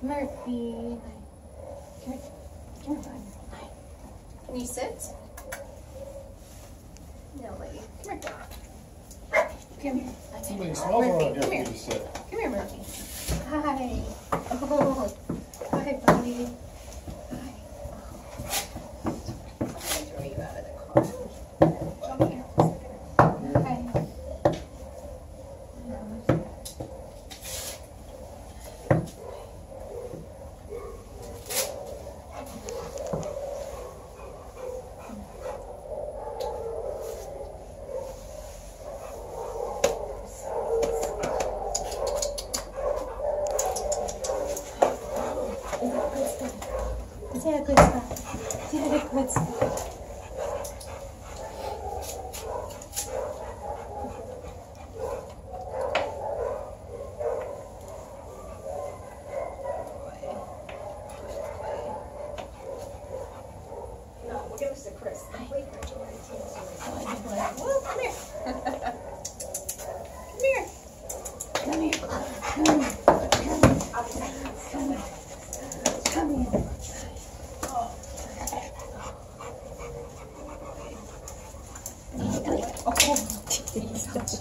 Murphy. Come here. Hi. Can you sit? No, lady. Come here. Come here. That's. Murphy, come here. Come here, Murphy. Hi. Oh. Hi, buddy. Hi. Oh. I'm gonna throw you out of the car. Come here. Hi. Is that a good spot? Is that a good spot? No, we'll give this to Chris. Wait, Well, come here. Come here. Come here. Come here. Come here. Come here. Oh, good boy. What's exciting about Scratch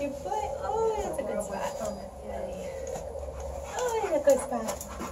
your. Scratch. Oh, that's a good spot. Oh, that's a good spot.